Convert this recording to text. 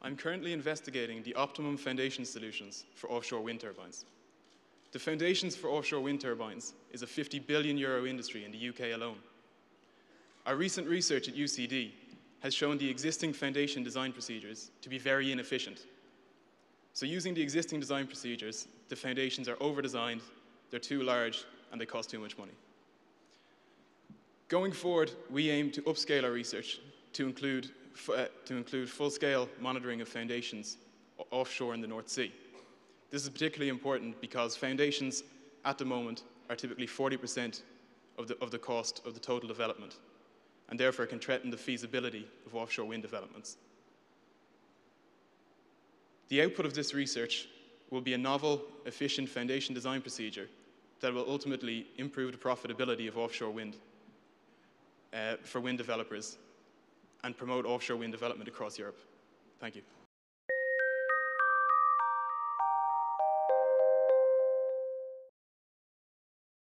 I'm currently investigating the optimum foundation solutions for offshore wind turbines. The foundations for offshore wind turbines is a 50 billion euro industry in the UK alone. Our recent research at UCD has shown the existing foundation design procedures to be very inefficient. So using the existing design procedures, the foundations are over-designed, they're too large, and they cost too much money. Going forward, we aim to upscale our research to include, uh, to include full-scale monitoring of foundations offshore in the North Sea. This is particularly important because foundations at the moment are typically 40% of the, of the cost of the total development and therefore can threaten the feasibility of offshore wind developments. The output of this research will be a novel, efficient foundation design procedure that will ultimately improve the profitability of offshore wind uh, for wind developers and promote offshore wind development across Europe. Thank you.